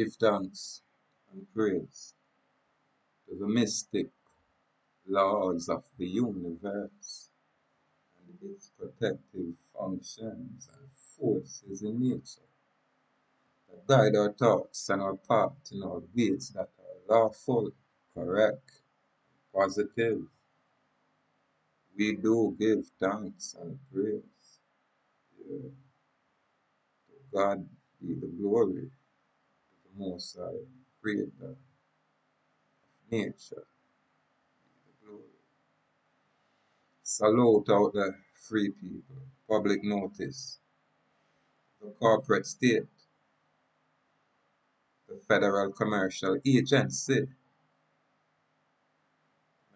give thanks and praise to the mystic laws of the universe and its protective functions and forces in nature that guide our thoughts and our path in our ways that are lawful, correct, positive. We do give thanks and praise. Yeah. To God be the glory, High, Creator of nature. Salute out the free people. Public notice. The corporate state. The Federal Commercial Agency.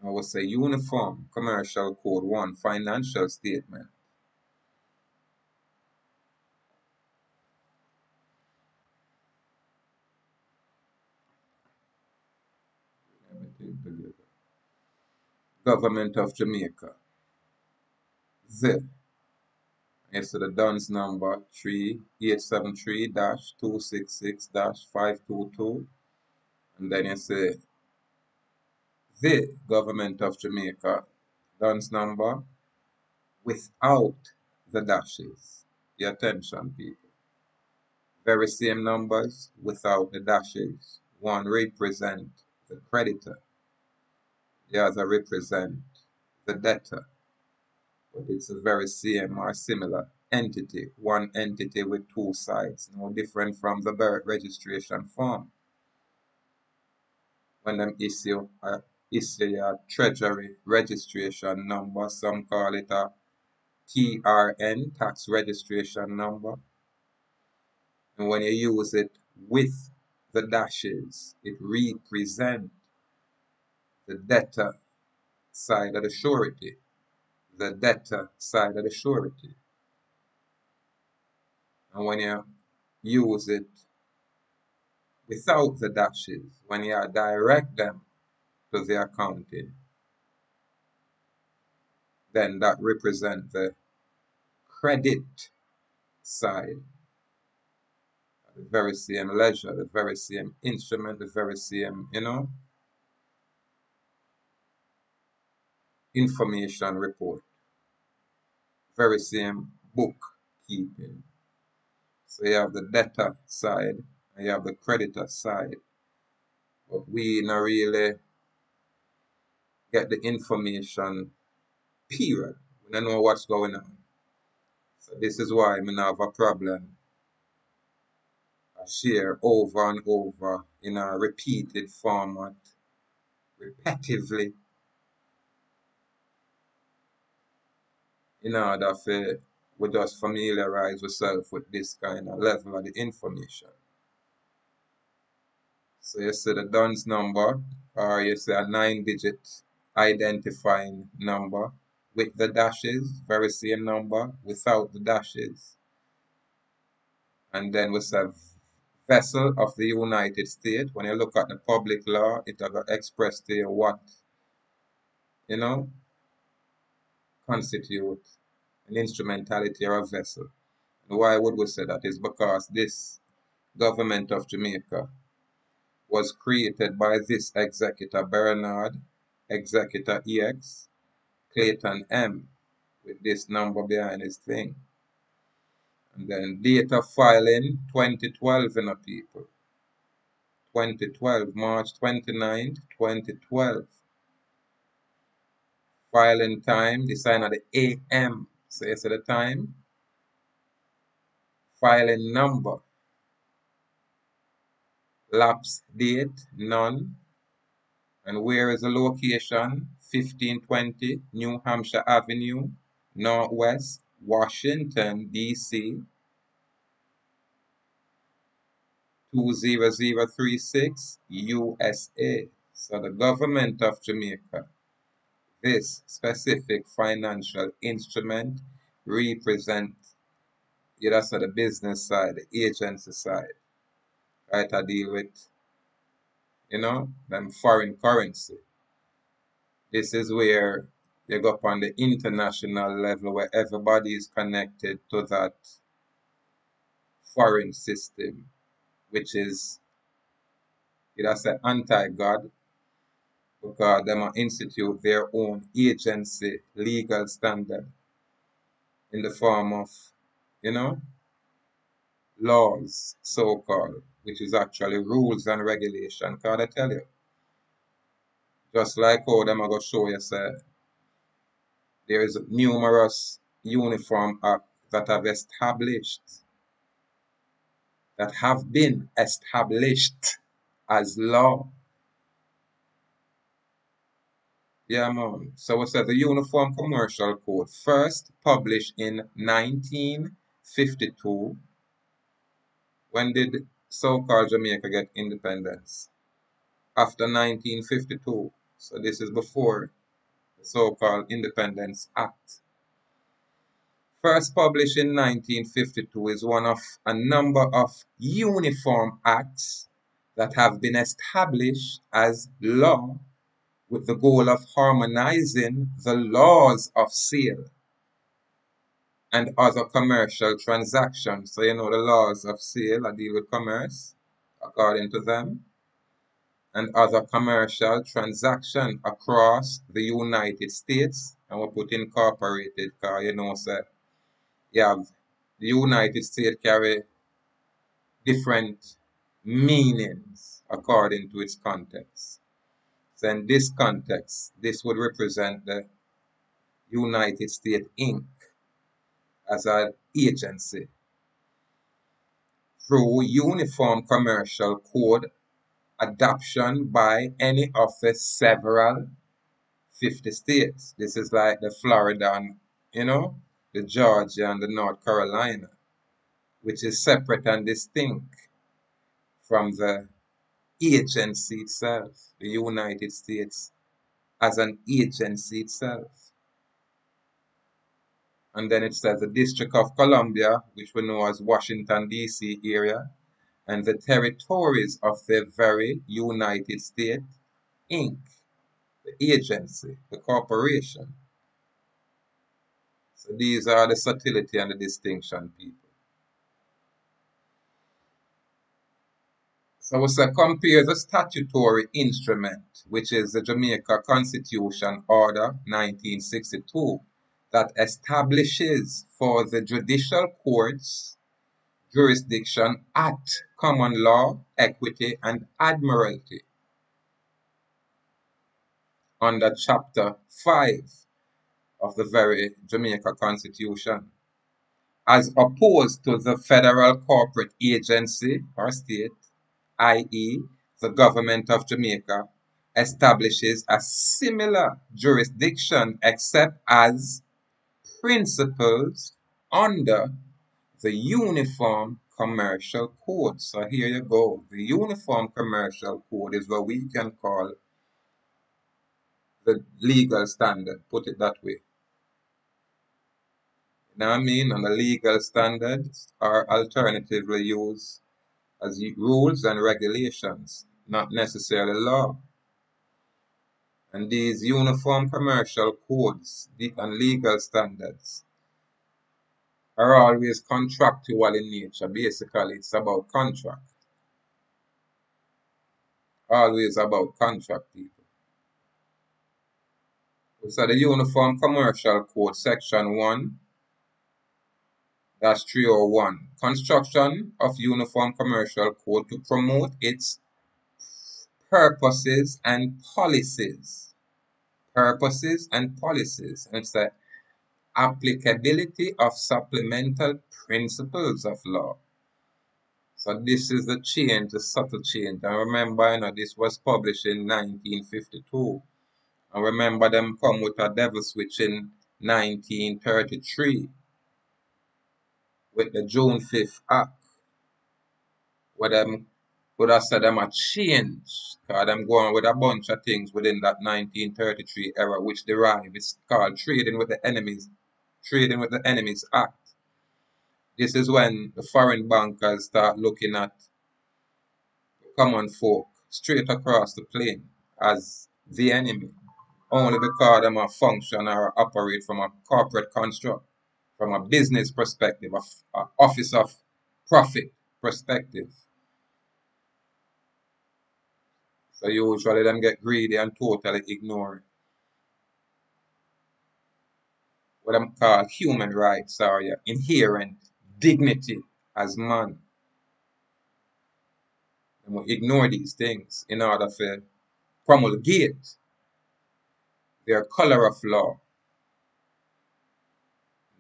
I would say Uniform Commercial Code 1 Financial Statement. Everything together. Government of Jamaica. Z. Yes, the DUNS number 3873-266-522. And then you say the government of Jamaica, DUNS number without the dashes. The attention, people. Very same numbers without the dashes. One represent the creditor, the other represent the debtor. But it's a very similar entity, one entity with two sides, no different from the birth registration form. When them issue issue a treasury registration number, some call it a TRN, tax registration number. And when you use it with the dashes, it represents the debtor side of the surety, the debtor side of the surety. And when you use it without the dashes, when you direct them to the accounting, then that represents the credit side. The very same ledger, the very same instrument, the very same, you know, information report. Very same bookkeeping. So you have the debtor side and you have the creditor side. But we not really get the information period. We don't know what's going on. So this is why we have a problem. I share over and over in a repeated format, repetitively, in order for we just familiarize ourselves with this kind of level of the information. So you see the DUNS number, or you see a nine digit identifying number with the dashes, very same number without the dashes. And then we have vessel of the United States. When you look at the public law, it will express to you what, you know, constitute an instrumentality or a vessel. And why would we say that? Is because this government of Jamaica was created by this executor Bernard, executor EX, Clayton M, with this number behind his thing. And then date of filing 2012 in a people. 2012, March 29th, 2012. Filing time, the sign of the AM. So you see the time. Filing number. Lapse date, none. And where is the location? 1520 New Hampshire Avenue, Northwest, Washington, D.C. 20036 USA. So the government of Jamaica, this specific financial instrument represents, yeah, that's the business side, the agency side. Right, I deal with, you know, them foreign currency. This is where you go up on the international level where everybody is connected to that foreign system, which is It has said anti-God because them institute their own agency legal standard in the form of, you know, laws, so-called, which is actually rules and regulation. Cause I tell you, just like how them I go show you say, there is numerous uniform acts that have established, that have been established as law. Yeah, man. So we said the Uniform Commercial Code, first published in 1952. When did so-called Jamaica get independence? After 1952. So this is before the so-called Independence Act. First published in 1952 is one of a number of uniform acts that have been established as law with the goal of harmonizing the laws of sale and other commercial transactions. So you know the laws of sale, I deal with commerce according to them, and other commercial transaction across the United States. And we put incorporated because you know sir, you have the United States carry different meanings according to its context. So in this context, this would represent the United States Inc. as an agency through Uniform Commercial Code adoption by any of the several 50 states. This is like the Florida and, you know, the Georgia and the North Carolina, which is separate and distinct from the agency itself, the United States as an agency itself. And then it says the District of Columbia, which we know as Washington, D.C. area, and the territories of the very United States, Inc., the agency, the corporation. So these are the subtlety and the distinction, people. We say compare the statutory instrument, which is the Jamaica Constitution Order 1962, that establishes for the judicial courts jurisdiction at common law, equity, and admiralty. Under Chapter 5 of the very Jamaica Constitution, as opposed to the federal corporate agency or state, i.e., the government of Jamaica, establishes a similar jurisdiction except as principles under the Uniform Commercial Code. So here you go. The Uniform Commercial Code is what we can call the legal standard, put it that way. What I mean? And the legal standards are alternatively used as rules and regulations, not necessarily law. And these uniform commercial codes and legal standards are always contractual in nature. Basically, it's about contract. Always about contract, people. So the Uniform Commercial Code, Section 1, that's 301. Construction of Uniform Commercial Code to promote its purposes and policies. Purposes and policies. And it's the applicability of supplemental principles of law. So this is the change, the subtle change. And remember, you know, this was published in 1952. And remember them come with a devil switch in 1933 with the June 5th Act. Where them would have said them a change. Because them going with a bunch of things within that 1933 era which derive. It's called trading with the enemies. Trading with the enemies act. This is when the foreign bankers start looking at common folk straight across the plain as the enemy only because them a function or operate from a corporate construct, from a business perspective, a, office of profit perspective. So you usually them get greedy and totally ignore what them call human rights or your inherent dignity as man. And we ignore these things in order to promulgate their color of law.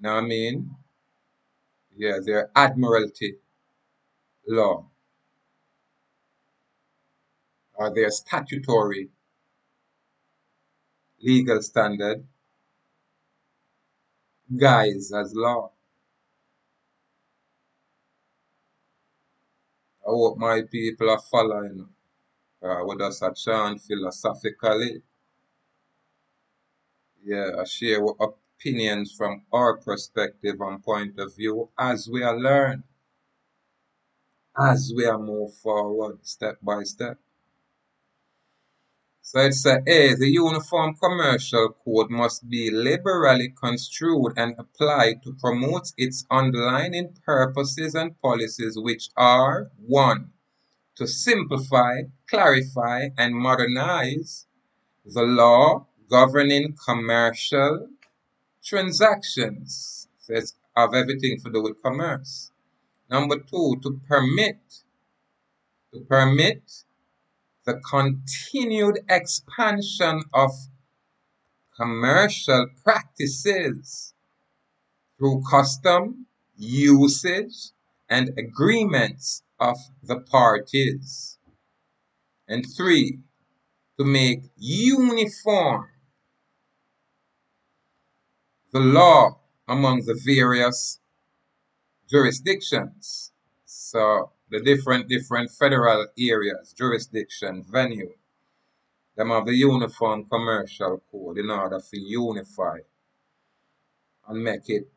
What I mean? Yeah, their admiralty law or their statutory legal standard guise as law. I hope my people are following uh, what us a chant philosophically. Yeah, I share opinions from our perspective and point of view as we are learn, as we are move forward step by step. So it says, A. The Uniform Commercial Code must be liberally construed and applied to promote its underlying purposes and policies which are 1. To simplify, clarify, and modernize the law governing commercial transactions. Says have everything to do with commerce. Number two, to permit, to permit the continued expansion of commercial practices through custom, usage, and agreements of the parties. And three, to make uniform the law among the various jurisdictions. So the different different federal areas, jurisdiction, venue, them have the uniform commercial code in order to unify and make it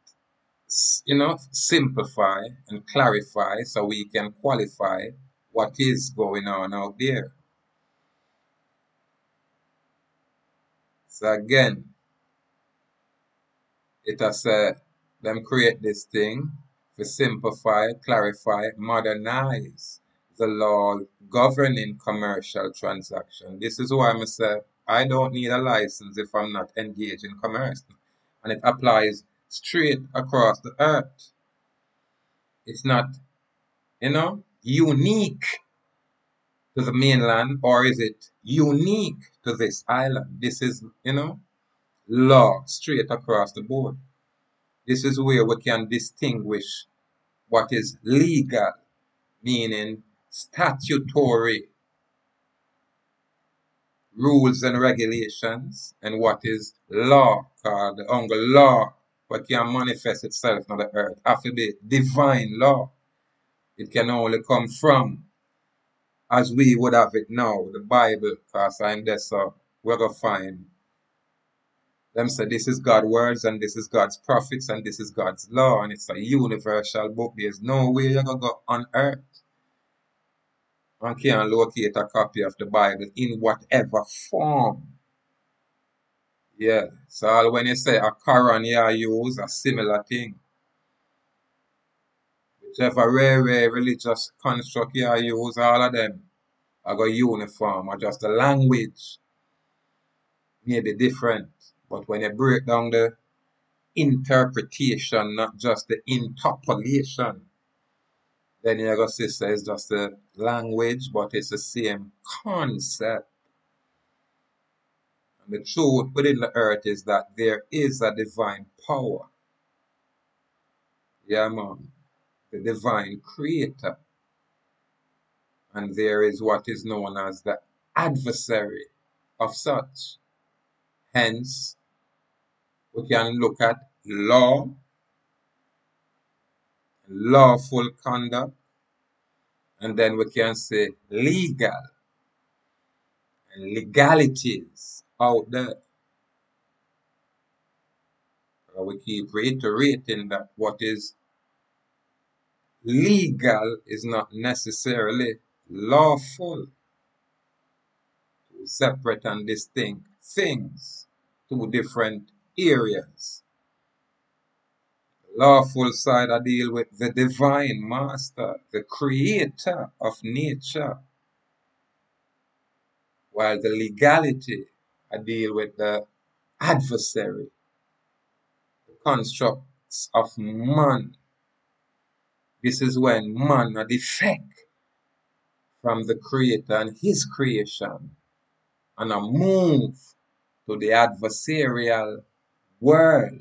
you know simplify and clarify so we can qualify what is going on out there. So again, it has uh, them create this thing to simplify, clarify, modernize the law governing commercial transaction. This is why I say I don't need a license if I'm not engaged in commerce. And it applies straight across the earth. It's not, you know, unique to the mainland or is it unique to this island? This is, you know, law straight across the board. This is where we can distinguish what is legal, meaning statutory rules and regulations, and what is law, called the only law, what can manifest itself on the earth, to be divine law. It can only come from, as we would have it now, the Bible, because I'm there, uh, so we're going to find them say this is God's words and this is God's prophets and this is God's law and it's a universal book. There's no way you're gonna go on earth and can locate a copy of the Bible in whatever form. Yeah. So when you say a Quran you use a similar thing. Whichever rare, rare religious construct you use, all of them are go uniform or just the language may be different. But when you break down the interpretation, not just the interpolation, then you're going to it's just the language, but it's the same concept. And the truth within the earth is that there is a divine power. Yeah, man. The divine creator. And there is what is known as the adversary of such. Hence, we can look at law, lawful conduct, and then we can say legal and legalities out there. we keep reiterating that what is legal is not necessarily lawful. Two separate and distinct things, two different areas. The lawful side I deal with the divine master, the creator of nature. while the legality I deal with the adversary, the constructs of man. This is when man a defect from the creator and his creation and a move to the adversarial world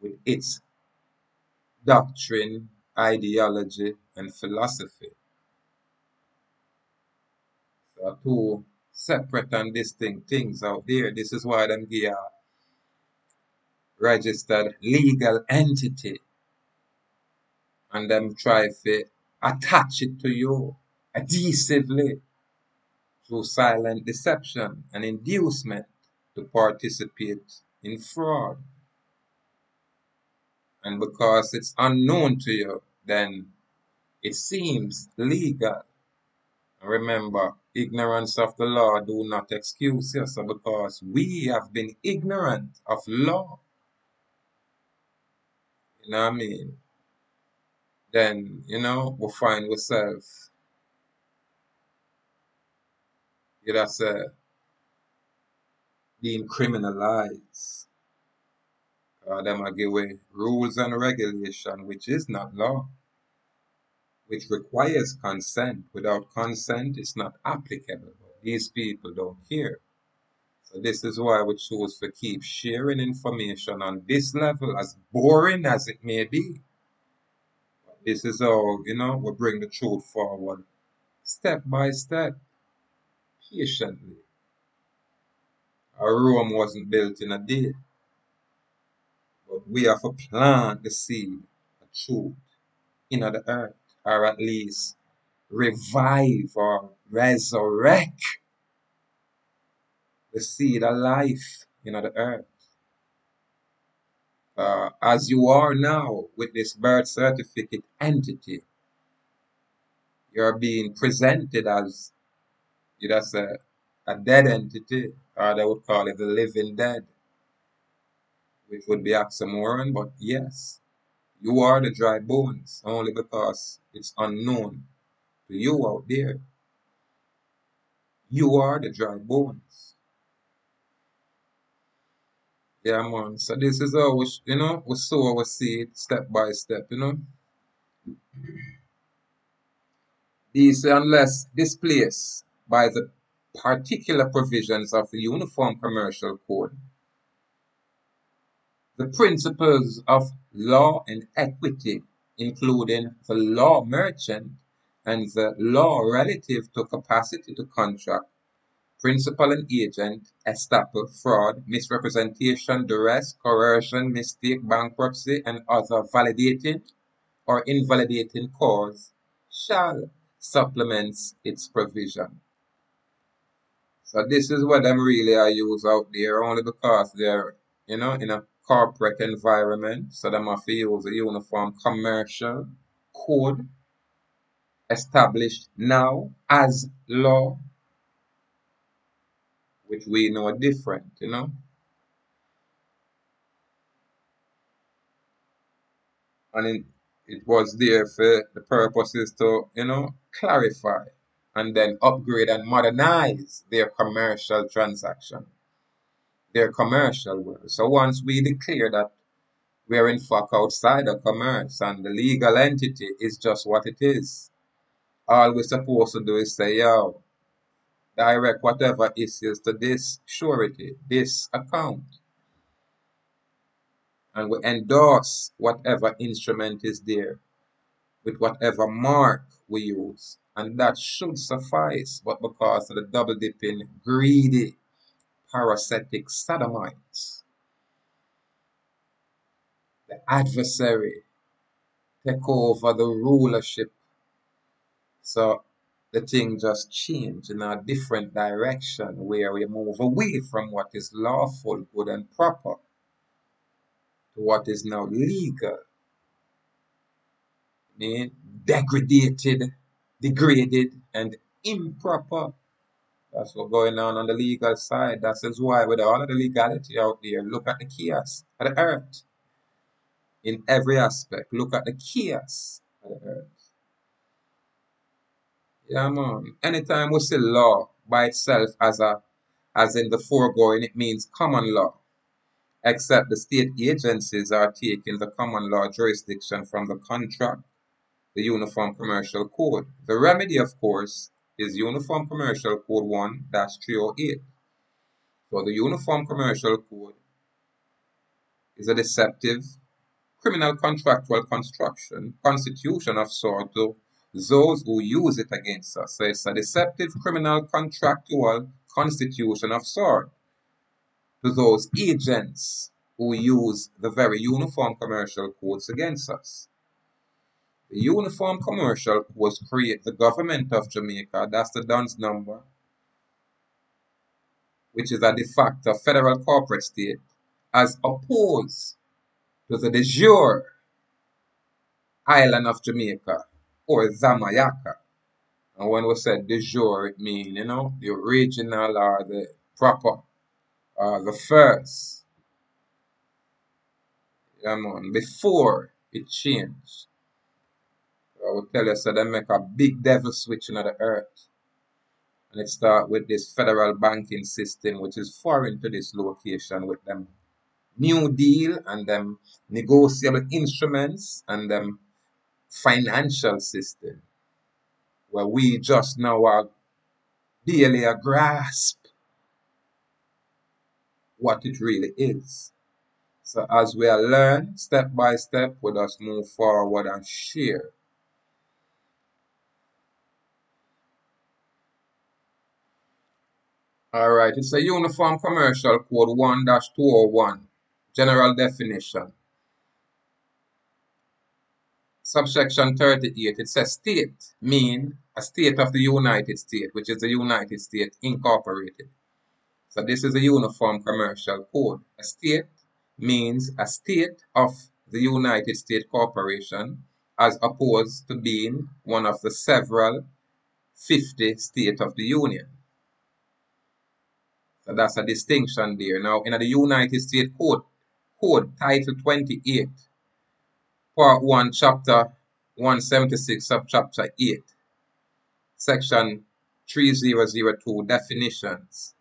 with its doctrine, ideology, and philosophy. So two separate and distinct things out there. This is why them give a registered legal entity and them try to attach it to you adhesively through silent deception and inducement to participate in fraud. And because it's unknown to you, then it seems legal. Remember, ignorance of the law do not excuse you. So because we have been ignorant of law, you know what I mean? Then, you know, we'll find ourselves, you know, say, being criminalized. Them a give away rules and regulation, which is not law, which requires consent. Without consent, it's not applicable. These people don't care. So this is why we choose to keep sharing information on this level, as boring as it may be. This is all, you know, we bring the truth forward, step by step, patiently. Our Rome wasn't built in a day. But we have to plant the seed of truth in the earth, or at least revive or resurrect the seed of life in the earth. Uh, as you are now with this birth certificate entity, you're being presented as you know, a dead entity, or they would call it the living dead, which would be oxymoron, but yes, you are the dry bones, only because it's unknown to you out there. You are the dry bones. Yeah, man. So this is how we, you know, we sow our seed step by step, you know. These, unless displaced by the particular provisions of the Uniform Commercial Code, the principles of law and equity, including the law merchant and the law relative to capacity to contract, principal and agent, estoppel, fraud, misrepresentation, duress, coercion, mistake, bankruptcy, and other validating or invalidating cause shall supplement its provision. So this is what them really are used out there only because they're, you know, in a corporate environment. So them have to use a uniform commercial code established now as law, which we know are different, you know. And in, it was there for the purposes to, you know, clarify and then upgrade and modernize their commercial transaction, their commercial world. So once we declare that we're in fuck outside of commerce and the legal entity is just what it is, all we're supposed to do is say, yo, direct whatever issues to this surety, this account. And we endorse whatever instrument is there with whatever mark we use. And that should suffice, but because of the double dipping, greedy, parasitic sodomites, the adversary take over the rulership. So the thing just changed in a different direction where we move away from what is lawful, good, and proper to what is now legal, mean, degraded, degraded, and improper. That's what's going on on the legal side. That's as why with all of the legality out there, look at the chaos of the earth. In every aspect, look at the chaos of the earth. Yeah, man. Anytime we see law by itself as a as in the foregoing, it means common law, except the state agencies are taking the common law jurisdiction from the contract, the Uniform Commercial Code. The remedy, of course, is Uniform Commercial Code 1-308. So the Uniform Commercial Code is a deceptive criminal contractual construction, constitution of sort to those who use it against us. So it's a deceptive criminal contractual constitution of sort to those agents who use the very uniform commercial codes against us. Uniform commercial was create the government of Jamaica, that's the DUNS number, which is a de facto federal corporate state, as opposed to the de jure island of Jamaica, or Zamayaka. And when we said de jure, it means, you know, the original or the proper, or the first. Yeah, man, before it changed. I will tell you, so they make a big devil switch into the earth. And it start with this federal banking system, which is foreign to this location with them New Deal and them negotiable instruments and them financial system where we just now are barely a grasp what it really is. So as we learn step by step, we just move forward and share. Alright, it's a Uniform Commercial Code 1-201, General Definition. Subsection 38, it says state mean a state of the United States, which is the United States Incorporated. So this is a Uniform Commercial Code. A state means a state of the United States Corporation as opposed to being one of the several 50 states of the Union. That's a distinction there. Now, in the United States Code, Code Title 28, Part 1, Chapter 176, Subchapter 8, Section 3002, Definitions.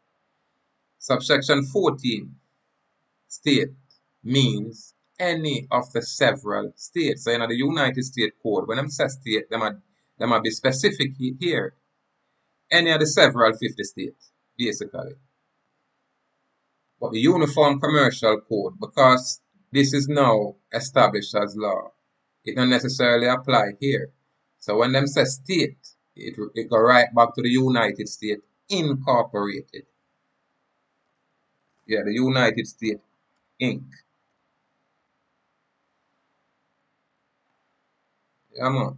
Subsection 14, State means any of the several states. So in the United States Code, when them say state, them might, them are be specific here. Any of the several 50 states, basically but the Uniform Commercial Code, because this is now established as law, it don't necessarily apply here. So when them say state, it, it go right back to the United States Incorporated. Yeah, the United States Inc. Yeah, man.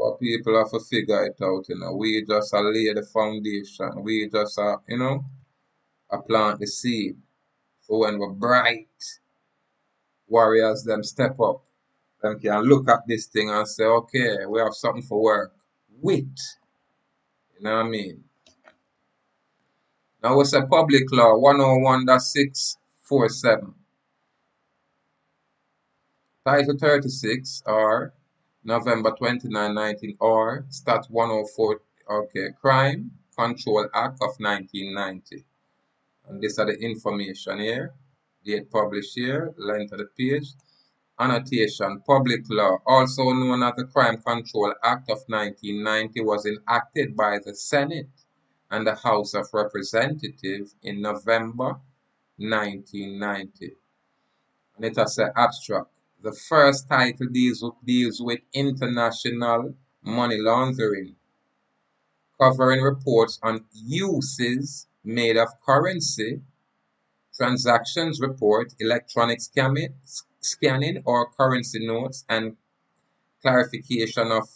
Our people have to figure it out, you know. We just lay the foundation. We just, uh, you know, I plant the seed for when we're bright warriors them step up. Them can look at this thing and say, okay, we have something for work with. You know what I mean? Now what's a public law 101.647? Title 36 or November 29, 19 or Stat 104 okay Crime Control Act of 1990 and these are the information here. Date published here length of the page. Annotation public law also known as the crime control act of 1990 was enacted by the senate and the house of representatives in november 1990 and it has an abstract. The first title deals deals with international money laundering covering reports on uses made of currency, transactions report, electronic scanning, or currency notes, and clarification of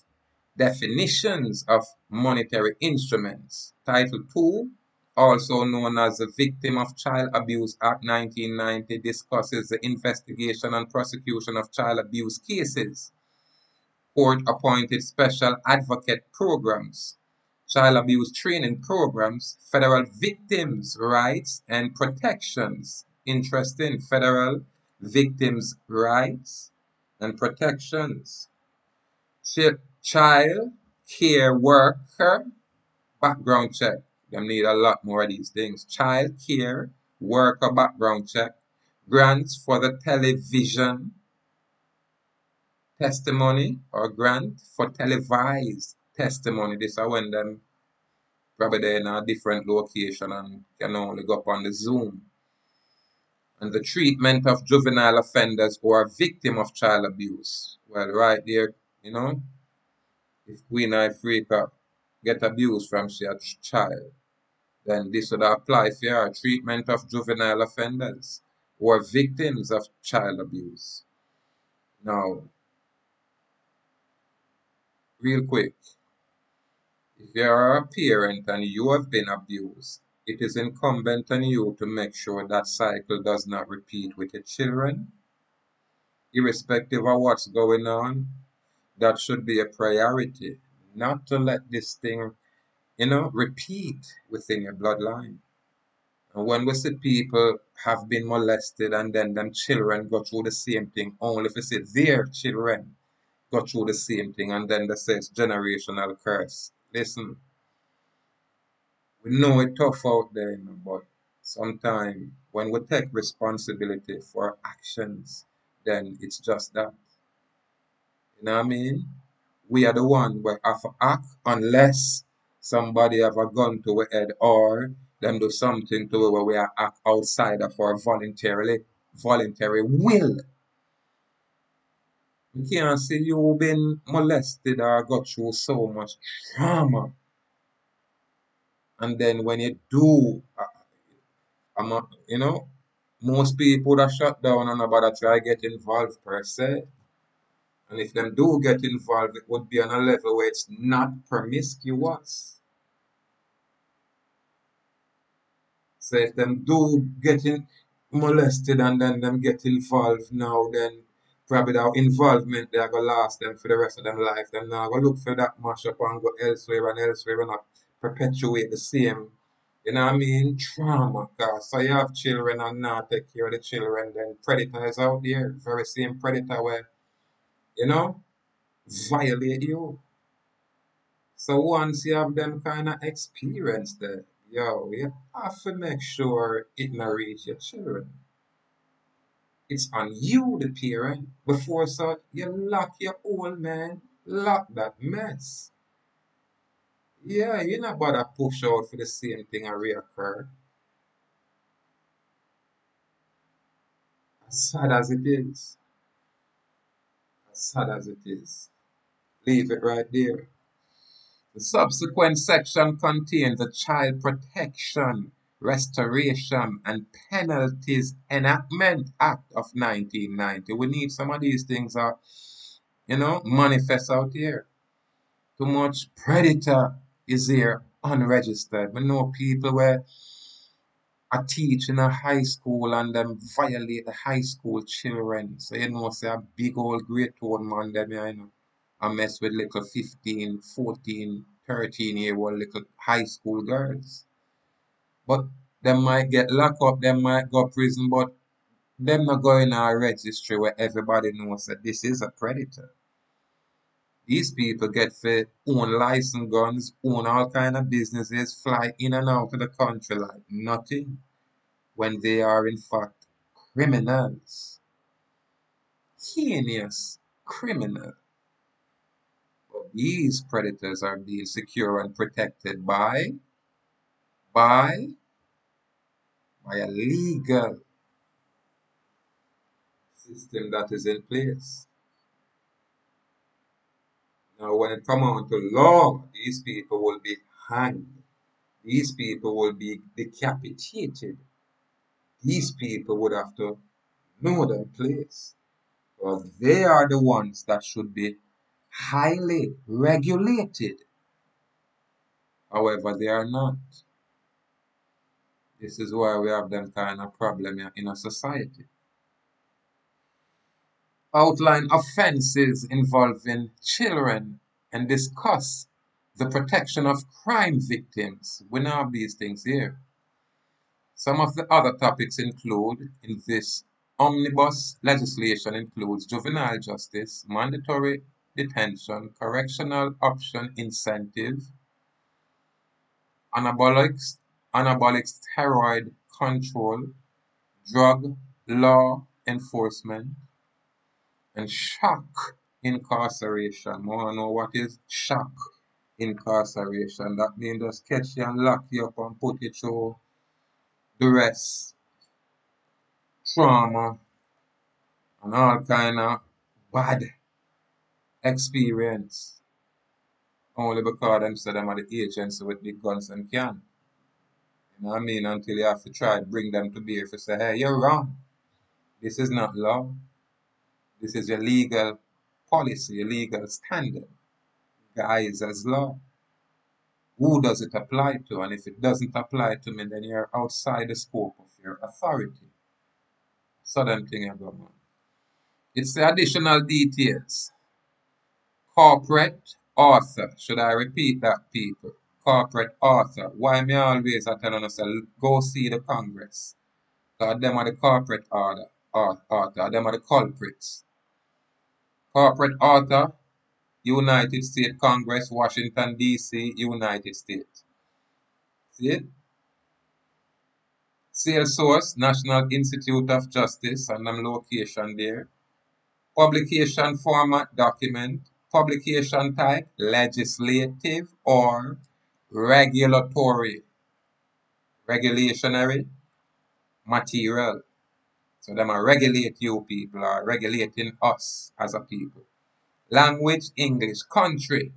definitions of monetary instruments. Title 2, also known as the Victim of Child Abuse Act 1990, discusses the investigation and prosecution of child abuse cases. Court appointed special advocate programs child abuse training programs, federal victims' rights and protections. Interesting, federal victims' rights and protections. Child care worker background check. Them need a lot more of these things. Child care, worker background check, grants for the television testimony or grant for televised testimony. This are when them probably they're in a different location and can only go up on the Zoom. And the treatment of juvenile offenders who are victim of child abuse. Well, right there, you know, if Queen Ifrica get abused from she a child, then this would apply for her treatment of juvenile offenders who are victims of child abuse. Now, real quick, if you are a parent and you have been abused, it is incumbent on you to make sure that cycle does not repeat with your children. Irrespective of what's going on, that should be a priority. Not to let this thing, you know, repeat within your bloodline. And when we see people have been molested and then them children go through the same thing, only if see their children go through the same thing and then they say it's generational curse. Listen, we know it's tough out there, you know, but sometimes when we take responsibility for our actions, then it's just that. You know what I mean? We are the one where have act unless somebody have a gun to our head or them do something to where we are act outside of our voluntarily voluntary will. We can't say you've been molested or got through so much trauma. And then when you do, uh, I'm you know, most people that shut down and nobody try get involved per se. And if them do get involved, it would be on a level where it's not promiscuous. So if them do getting molested and then them get involved now, then probably that involvement they are gonna last them for the rest of them life. Them now go look for that mash up and go elsewhere and elsewhere and not perpetuate the same, you know what I mean, trauma. Cause so you have children and not take care of the children, then predators out there, very same predator where, you know, violate you. So once you have them kind of experience that, yo, you have to make sure it not reach your children. It's on you, the parent. Before so you lock your old man, lock that mess. Yeah, you're not about to push out for the same thing and reoccur. As sad as it is, as sad as it is, leave it right there. The subsequent section contains the Child Protection, Restoration and Penalties Enactment Act of 1990. We need some of these things are, you know, manifest out here. Too much predator is here unregistered. We know people where I uh, teach in a high school and them violate the high school children. So you know, say a big old great old man them, you know. I mess with little 15, 14, 13 year old little high school girls. But them might get locked up, them might go prison, but them not going in a registry where everybody knows that this is a predator. These people get for own license guns, own all kind of businesses, fly in and out of the country like nothing, when they are in fact criminals. Heinous criminal. But these predators are being secure and protected by, by, by a legal system that is in place. Now, when it comes on to law, these people will be hanged. These people will be decapitated. These people would have to know their place. Because they are the ones that should be highly regulated. However, they are not. This is why we have them kind of problem in a society. Outline offenses involving children and discuss the protection of crime victims. We now have these things here. Some of the other topics include in this omnibus legislation includes juvenile justice, mandatory detention, correctional option incentive, anabolic, anabolic steroid control, drug law enforcement, and shock incarceration. I want know what is shock incarceration. That means just catch you and lock you up and put you through duress, trauma, and all kind of bad experience. Only because them say them are the agency with big guns and can. I mean? Until you have to try to bring them to bear to say, hey, you're wrong. This is not law. This is your legal policy, your legal standard. Guys as law. Who does it apply to? And if it doesn't apply to me, then you're outside the scope of your authority. Sudden thing go. It's the additional details. Corporate author. Should I repeat that, people? Corporate author. Why me always I tell us go see the Congress. Because them are the corporate order, author. Them are the culprits. Corporate author, United States Congress, Washington, D.C., United States. See it? Sales source, National Institute of Justice, and them location there. Publication format, document. Publication type, legislative or regulatory. Regulationary material. So them are regulate you people, are regulating us as a people. Language, English, country,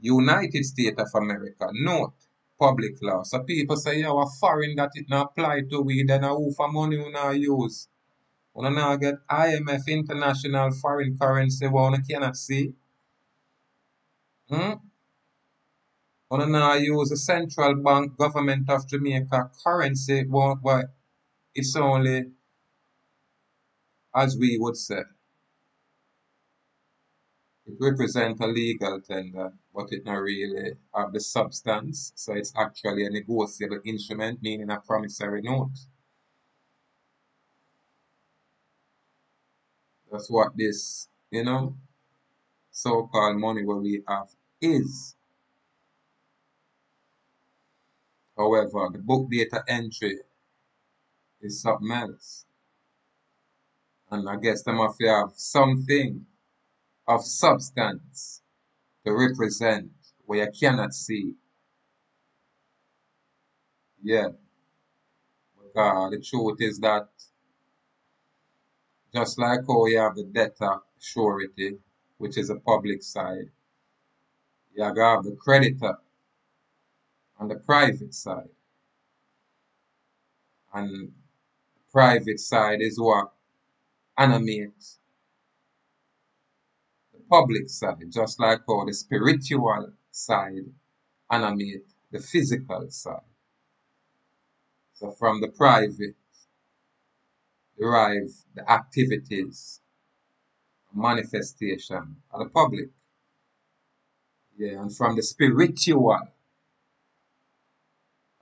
United States of America, note, public law. So people say, yeah, a foreign that it not apply to we, then who for money we not use. We now get IMF international foreign currency we cannot see. Hmm? We now use the central bank government of Jamaica currency but it's only as we would say it represents a legal tender, but it not really have the substance. So it's actually a negotiable instrument, meaning a promissory note. That's what this, you know, so-called money what we have is. However, the book data entry is something else. And I guess them have to have something of substance to represent what you cannot see. Yeah. Because uh, the truth is that just like how you have the debtor surety, which is a public side, you have the creditor on the private side. And the private side is what animates the public side, just like how the spiritual side animates the physical side. So from the private derive the activities, manifestation of the public. Yeah, and from the spiritual,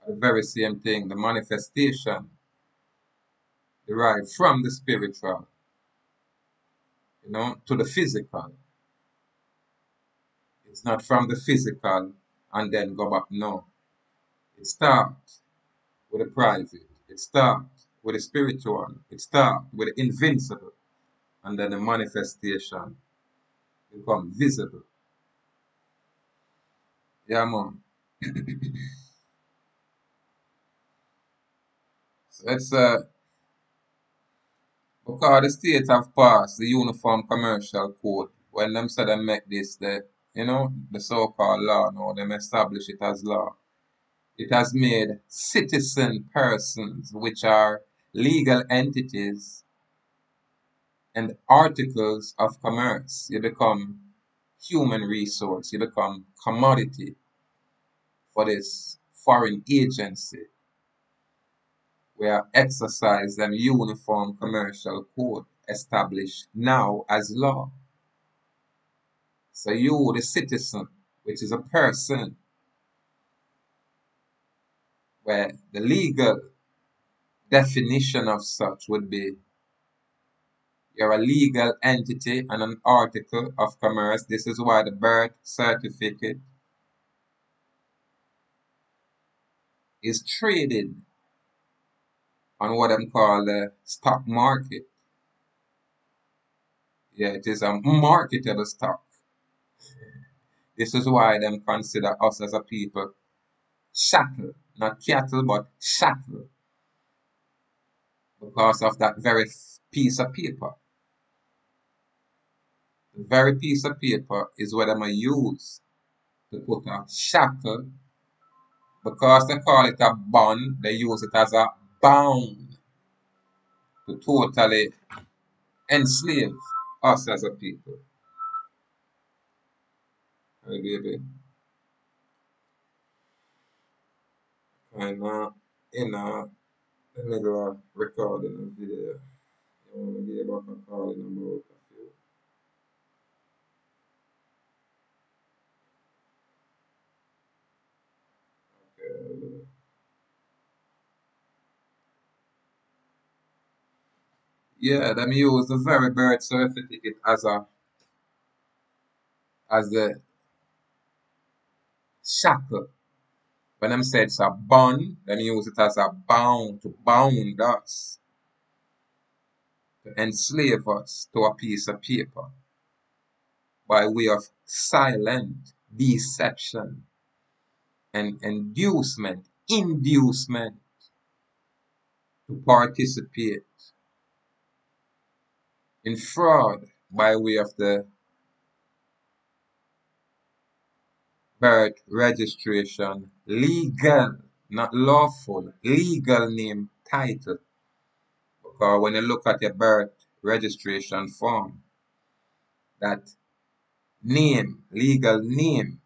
the very same thing, the manifestation derived from the spiritual, you know, to the physical. It's not from the physical and then go back, no. It starts with the private. It starts with the spiritual. It starts with the invincible. And then the manifestation become visible. Yeah, man. so it's uh, because the state have passed the Uniform Commercial Code. When them said they make this, the you know, the so-called law now, them establish it as law. It has made citizen persons, which are legal entities and articles of commerce. You become human resource. You become commodity for this foreign agency where exercise them uniform commercial code established now as law. So you, the citizen, which is a person, where the legal definition of such would be you're a legal entity and an article of commerce. This is why the birth certificate is traded on what I'm call the stock market. Yeah, it is a marketable stock. This is why them consider us as a people chattel, not cattle, but chattel, because of that very piece of paper. The very piece of paper is what I'm going to use to put a shackle. Because they call it a bond, they use it as a bound to totally enslave us as a people. Hey, baby. I'm uh, in uh, the middle of recording a video. You want to give up a call in about a few. Okay. Yeah, them use the very birth certificate as a as the shackle. When them say it's a bond, them use it as a bound to bound us, to enslave us to a piece of paper by way of silent deception and inducement, inducement to participate in fraud by way of the birth registration, legal, not lawful, legal name title. Because when you look at your birth registration form, that name, legal name,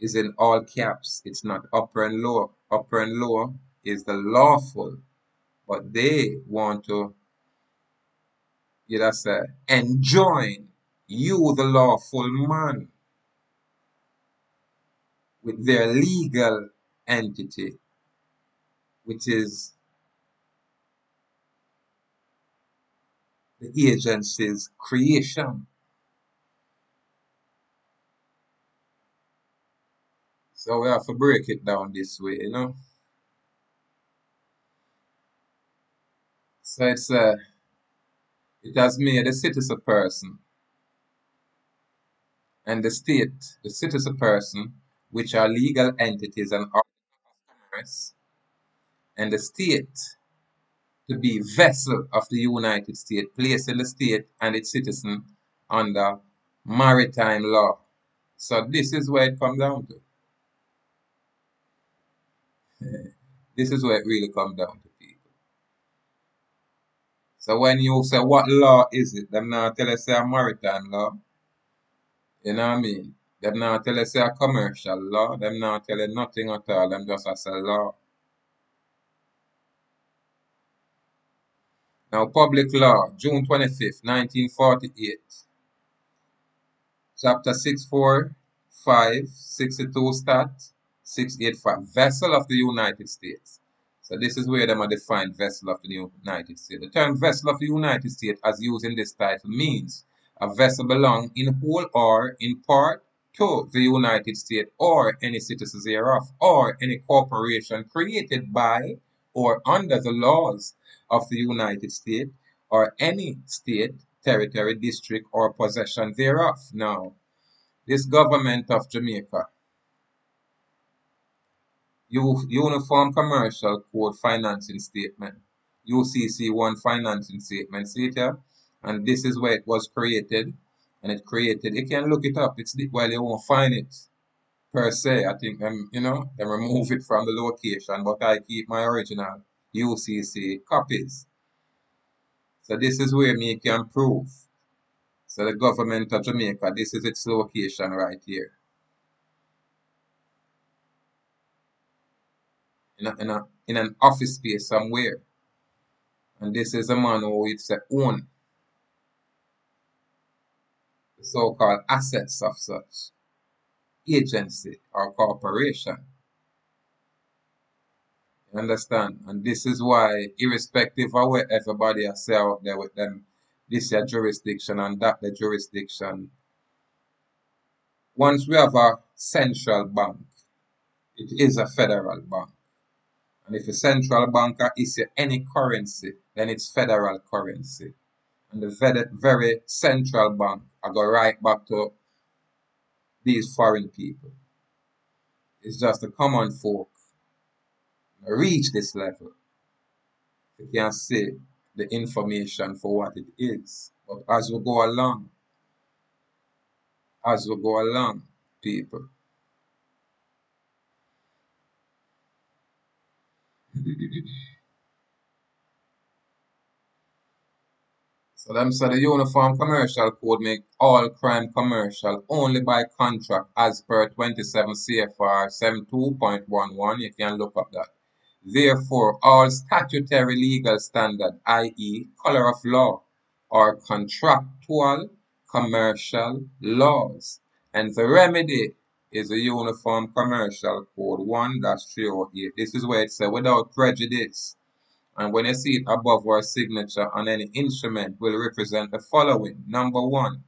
is in all caps. It's not upper and lower. Upper and lower is the lawful, but they want to, you know, say, enjoin you, the lawful man, with their legal entity, which is the agency's creation. So we have to break it down this way, you know. So it's uh, it has made the citizen person and the state, the citizen person, which are legal entities and commerce, and the state to be vessel of the United States, placing the state and its citizen under maritime law. So this is where it comes down to. This is where it really comes down to. So when you say what law is it, them now tell us a maritime law. You know what I mean? Them now tell us a commercial law. Them now tell you nothing at all. Them just a say law. Now public law, June 25th, 1948. Chapter 645, 62 stat, 685. Vessel of the United States. So this is where them are defined vessel of the United States. The term vessel of the United States as used in this title means a vessel belong in whole or in part to the United States or any citizens thereof or any corporation created by or under the laws of the United States or any state, territory, district, or possession thereof. Now, this government of Jamaica, Uniform Commercial Code Financing Statement, UCC 1 Financing Statement, see it here? And this is where it was created. And it created, you can look it up, it's the- well, you won't find it per se. I think them, you know, they remove it from the location, but I keep my original UCC copies. So this is where me can prove. So the government of Jamaica, this is its location right here. In, a, in, a, in an office space somewhere. And this is a man who it's a own the so-called assets of such agency or corporation. You understand? And this is why, irrespective of where everybody say out there with them, this your jurisdiction and that the jurisdiction. Once we have a central bank, it is a federal bank. And if a central banker issue any currency, then it's federal currency. And the very, central bank I go right back to these foreign people. It's just the common folk reach this level. You can see the information for what it is. But as we go along, as we go along, people, So them say the Uniform Commercial Code make all crime commercial only by contract as per 27 CFR 72.11. You can look up that. Therefore, all statutory legal standard, i.e. color of law, are contractual commercial laws. And the remedy is a Uniform Commercial Code 1-308. This is where it says without prejudice and when you see it above our signature on any instrument will represent the following. Number one,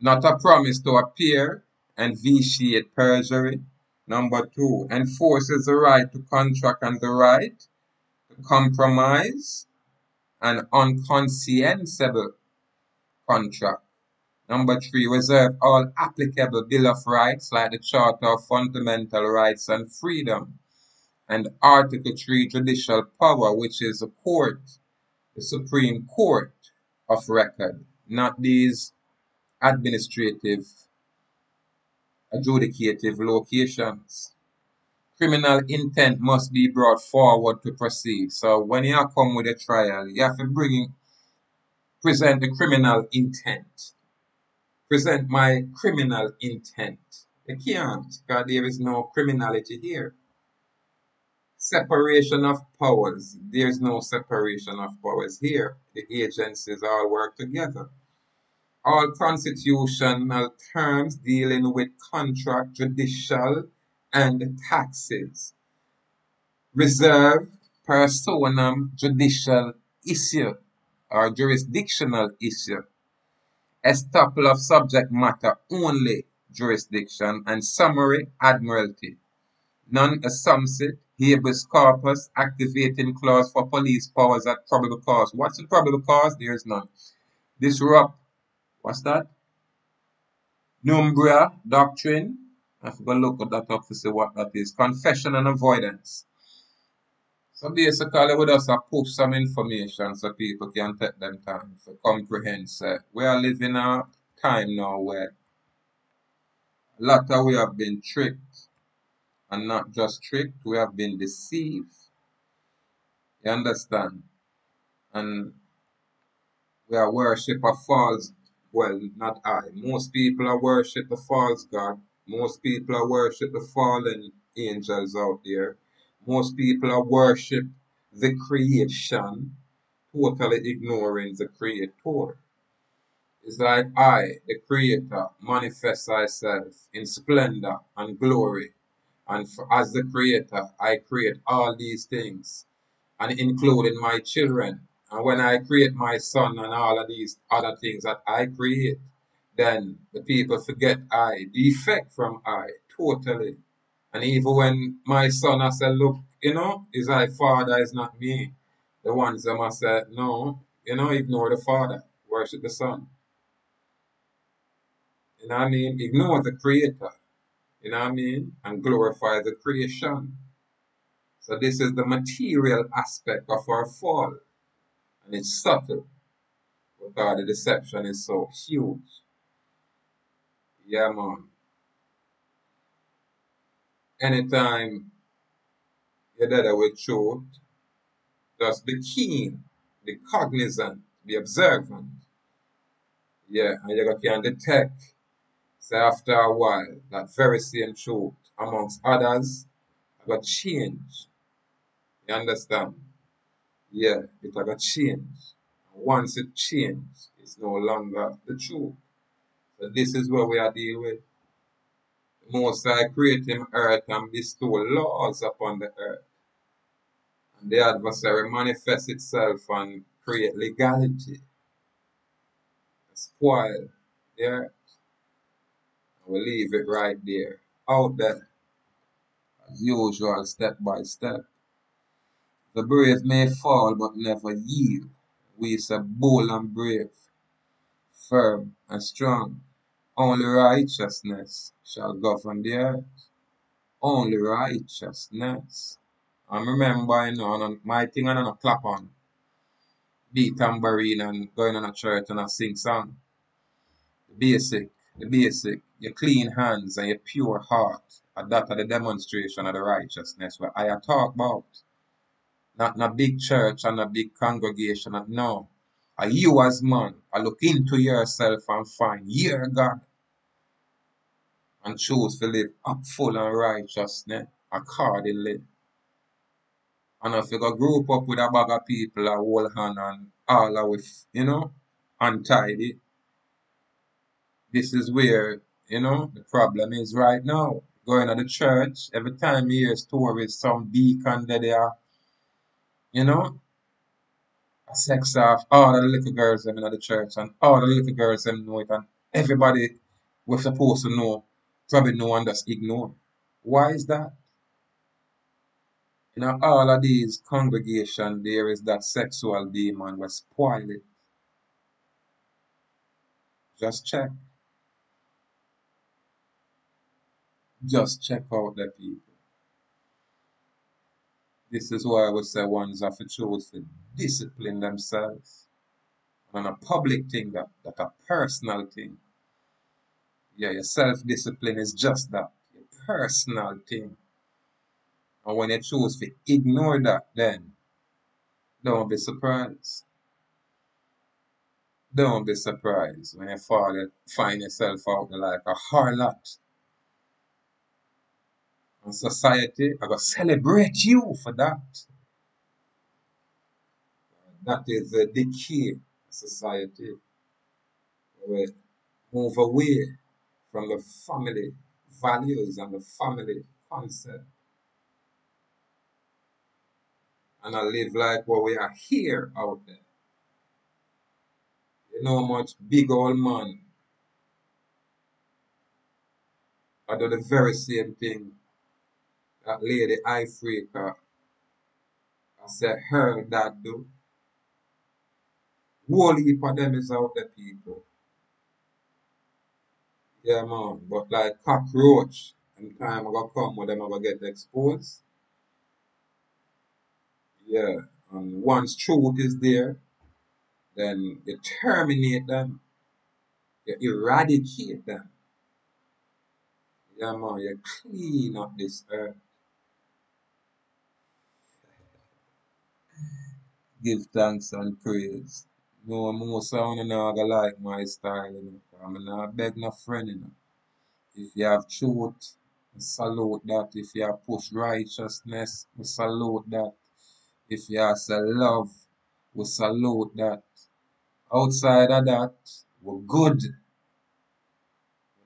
not a promise to appear and vitiate perjury. Number two, enforces the right to contract and the right to compromise an unconscionable contract. Number three, reserve all applicable Bill of Rights like the Charter of Fundamental Rights and Freedom and Article 3 judicial power, which is the court, the Supreme Court of record, not these administrative, adjudicative locations. Criminal intent must be brought forward to proceed. So when you come with a trial, you have to bring present the criminal intent. Present my criminal intent. You can't, because there is no criminality here separation of powers. There's no separation of powers here. The agencies all work together. All constitutional terms dealing with contract, judicial, and taxes. Reserved personam judicial issue or jurisdictional issue. Estoppel of subject matter only jurisdiction and summary admiralty. Non-assumptive habeas corpus activating clause for police powers at probable cause. What's the probable cause? There's none. Disrupt. What's that? Numbria doctrine. I have to look at that up to see what that is. Confession and avoidance. So basically, we just push some information so people can take them time to comprehend. So we are living a time now where a lot of we have been tricked and not just tricked, we have been deceived. You understand? And we are worship a false, well, not I. Most people are worship the false God. Most people are worship the fallen angels out there. Most people are worship the creation, totally ignoring the creator. It's like I, the creator, manifest myself in splendor and glory and for, as the creator, I create all these things, and including my children. And when I create my son and all of these other things that I create, then the people forget I, defect from I, totally. And even when my son, I said, look, you know, is I father, is not me. The ones that must say, no, you know, ignore the father, worship the son. You know what I mean? Ignore the creator. You know what I mean? And glorify the creation. So this is the material aspect of our fall. And it's subtle. Because the deception is so huge. Yeah, man. Anytime you're there with truth, just be keen, be cognizant, be observant. Yeah, and you can detect say after a while, that very same truth, amongst others, got change. You understand? Yeah, it got change. Once it changes, it's no longer the truth. So this is what we are dealing with. Most High creating earth and bestow laws upon the earth. And the adversary manifests itself and create legality. Spoil the earth. We'll leave it right there. out there as usual, step by step. The brave may fall but never yield. We say bold and brave, firm and strong. Only righteousness shall govern the earth. Only righteousness. Remember, you know, my thing and a clap on. Beat tambourine and going on a church and a sing song. The basic, the basic, your clean hands and your pure heart. And that are the demonstration of the righteousness where I talk about. Not in a big church and a big congregation. No. Are you as man, I look into yourself and find your God. And choose to live up full and righteousness accordingly. And if you go group up with a bag of people a hold hand and all are with, you know, untidy. This is where, you know, the problem is right now. Going to the church, every time you hear stories, some deacon that they are, you know, a sex off all the little girls in the church and all the little girls them know it and everybody we're supposed to know probably no one just ignore. Why is that? In all of these congregation there is that sexual demon was spoil it. Just check. Just check out the people. This is why I would say ones have to choose to discipline themselves. On a public thing, that, that a personal thing. Yeah, your self-discipline is just that. Your personal thing. And when you choose to ignore that, then don't be surprised. Don't be surprised when you fall, find yourself out like a harlot. And society going to celebrate you for that. That is the decay of society. We move away from the family values and the family concept. And I live like what we are here out there. You know much big old man I do the very same thing that lady Africa I said her that do. Whole heap of them is out there people. Yeah man, but like cockroach and time I gonna come with them I gonna get exposed. Yeah, and once truth is there, then you terminate them, you eradicate them. Yeah man, you clean up this earth. Give thanks and praise. No of you not gonna like my style, you know. I'm not beg no friend, you know. If you have truth, I salute that. If you have push righteousness, we salute that. If you have love, we salute that. Outside of that, we're good.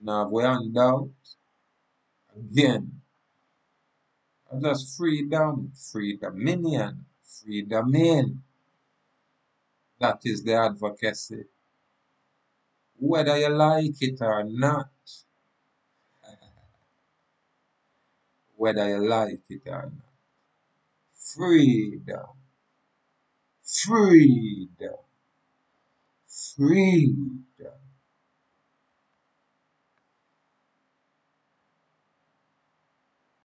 Now we're handout. Again, I just freedom, freedom, minion, freedom in. That is the advocacy. Whether you like it or not. Whether you like it or not. Freedom. Freedom. Freedom.